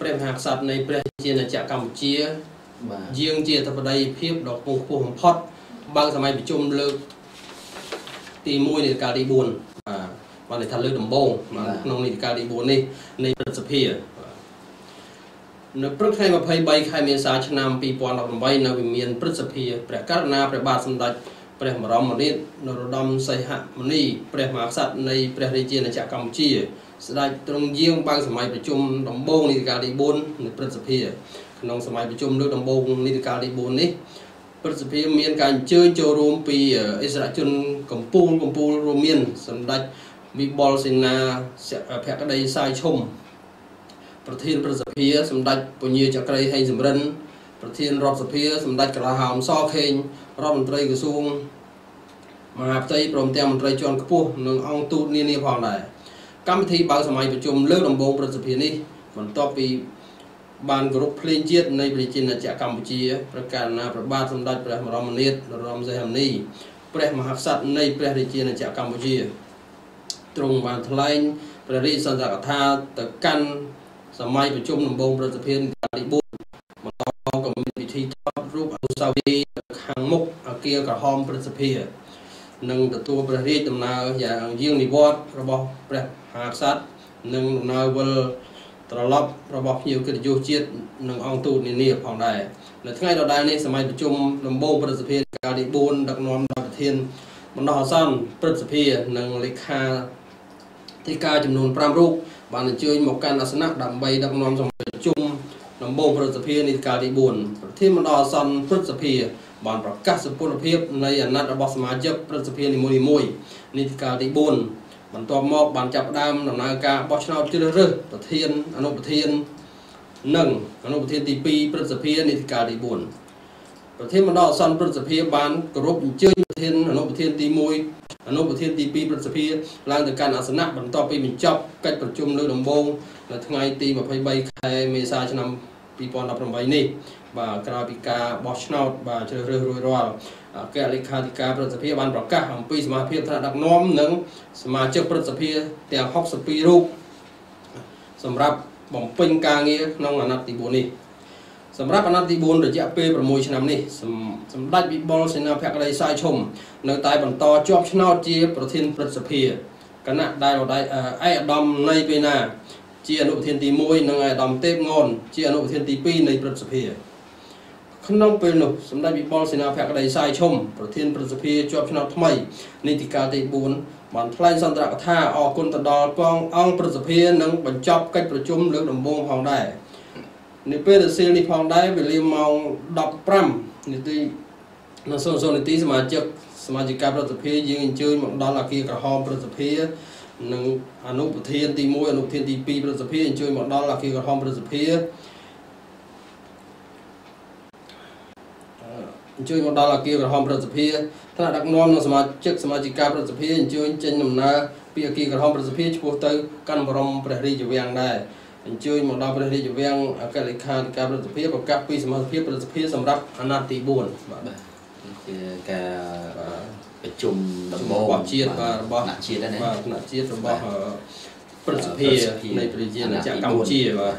ព្រះមហាក្សត្រនៃព្រះជាណាចក្រកម្ពុជាបាទយាងជាអធិបតីភាពដ៏ខ្ពង់ខ្ពស់បំផុតបើកសម័យប្រជុំលើកទី1នៃកាលទី4បាទបានន័យថាលើកដំបូងបាទក្នុងនីតិកាលទី4នេះនៃព្រឹទ្ធសភាបាទនៅព្រឹកថ្ងៃ23ខែមេសាឆ្នាំ2018នៅវិមានព្រឹទ្ធសភាព្រះករុណាព្រះបាទសម្ដេច ព្រះបរមរាជនរោត្តមសីហមុនីព្រះមហាក្សត្រនៃព្រះរាជាណាចក្រកម្ពុជាស្ដេចទ្រង់យាងបើកសម័យប្រជុំដំបូងនីតិកាលទី4នៃព្រឹទ្ធសភាក្នុងសម័យប្រជុំលើកដំបូងនីតិកាលទី4នេះព្រឹទ្ធសភាមានការអញ្ជើញចូលរួមពីអិសរាជជនកម្ពុជាកម្ពុជារួមមានសម្ដេចវិបុលសេនាភក្តីសាយឈុំប្រធានព្រឹទ្ធសភាសម្ដេចពញាចក្រីហេងសំរិន ប្រធានរដ្ឋសភាសម្ដេចកលាហោមសខេងរដ្ឋមន្ត្រីក្រសួងមហាផ្ទៃព្រមទាំងមន្ត្រីជាន់ខ្ពស់និងអង្គទូតនានាផងដែរកម្មវិធីបើកសម័យប្រជុំលើកដំបូងព្រឹទ្ធសភានេះបន្ទាប់ពីបានគោរពភ្លេងជាតិនៃប្រជាណាចក្រកម្ពុជាប្រកាសណាព្រះបាទសម្ដេចព្រះបរមនាថនរោត្តមសីហមុនីព្រះមហាក្សត្រនៃព្រះរាជាណាចក្រកម្ពុជាទ្រង់បានថ្លែងព្រះរាជសន្ទរកថាទៅកាន់សម័យប្រជុំដំបូងប្រតិភិនកាលទី4 វរីយ៍ខាងមុខអគារក្រហមព្រឹទ្ធសភានិងទទួលព្រះរាជដំណើរយ៉ាងយាងនិវត្តន៍របស់ព្រះមហាក្សត្រនិងដំណើរវិលត្រឡប់របស់ភ្ញៀវកិត្តិយសជាតិនិងអង្គទូតនានាផងដែរនៅថ្ងៃដដែលនេះសម័យប្រជុំដំបូងព្រឹទ្ធសភាកាលទី4ដឹកនាំដោយប្រធានបណ្ដោះអាសន្នព្រឹទ្ធសភានិងលេខាធិការចំនួន5រូបបានអញ្ជើញមកកាន់អាសនៈដើម្បីដឹកនាំសម័យប្រជុំ ដំបូងព្រឹទ្ធសភានីតិកាលទី4ប្រធានបណ្ដោះអាសន្នព្រឹទ្ធសភាបានប្រកាសសុពលភាពនៃអាណត្តិរបស់សមាជិកព្រឹទ្ធសភានីមួយៗនីតិកាលទី4បន្ទាប់មកបានចាប់ផ្ដើមដំណើរការបោះឆ្នោតជ្រើសរើសប្រធានអនុប្រធាននិងអនុប្រធានទី2ព្រឹទ្ធសភានីតិកាលទី4 ប្រធានបណ្ដោះអាសន្នព្រឹទ្ធសភាបានគោរពអញ្ជើញប្រធានអនុប្រធានទី1អនុប្រធានទី2ព្រឹទ្ធសភាឡើងទៅកាន់អាសនៈបន្ទាប់ពីបញ្ចប់កិច្ចប្រជុំលើកដំបូងនៅថ្ងៃទី23ខែមេសាឆ្នាំ2018នេះបាទក្រោយពីការបោះឆ្នោតបាទជ្រើសរើសរួចរាល់អគ្គលេខាធិការព្រឹទ្ធសភាបានប្រកាសអំពីសមាភិបថ្នាក់ដឹកនាំនិងសមាជិកព្រឹទ្ធសភាទាំង62រូបសម្រាប់បំពេញការងារក្នុងអាណត្តិទី4នេះ សម្រាប់អាណត្តិទី4រយៈពេល6ឆ្នាំនេះសម្សម្ដេចវិបុលសេនាភក្តីសាយឈុំនៅតែបន្តជាប់ឆ្នោតជា ប្រធានព្រឹទ្ធសភាគណៈដែលឯកឧត្តមនៃពេលណាជាអនុប្រធានទី1និងឯកឧត្តមទេពងនជាអនុប្រធានទី2នៃព្រឹទ្ធសភាក្នុងពេលនោះសម្ដេចវិបុលសេនាភក្តីសាយឈុំប្រធានប្រសិទ្ធិជាប់ឆ្នោតថ្មីនីតិកាលទី4បានថ្លែងសន្ទរកថាអរគុណទៅដល់កងអង្គប្រសិទ្ធិនិងបញ្ចប់កិច្ចប្រជុំលើកដំបូងផងដែរ នៅពេលរសៀលនេះផងដែរវេលាម៉ោង15នាទីនៅសូនសូននាទីសមាជិកសមាជិកាប្រសិទ្ធិយើងអញ្ជើញមកដល់អគារក្រហមប្រសិទ្ធិនិងអនុប្រធានទី1អនុប្រធានទី2ប្រសិទ្ធិអញ្ជើញមកដល់អគារក្រហមប្រសិទ្ធិអញ្ជើញមកដល់អគារក្រហមប្រសិទ្ធិថ្នាក់ដឹកនាំនិងសមាជិកសមាជិកាប្រសិទ្ធិអញ្ជើញចេញដំណើរពីអគារក្រហមប្រសិទ្ធិឆ្ពោះទៅកាន់បរមព្រះរាជវាំងដែរ អញ្ជើញមកដល់ព្រះរាជវាំងអគ្គលេខាធិការប្រសិទ្ធិប្រកាសពីសមាជិកប្រសិទ្ធិសម្រាប់អាណត្តិទី4បាទបាទនេះគឺការប្រជុំដំបូងរបស់ជាតិបាទរបស់ថ្នាក់ជាតិហ្នឹងណាបាទថ្នាក់ជាតិរបស់បាទប្រសិទ្ធិនៃប្រជាណាចក្រកម្ពុជាបាទ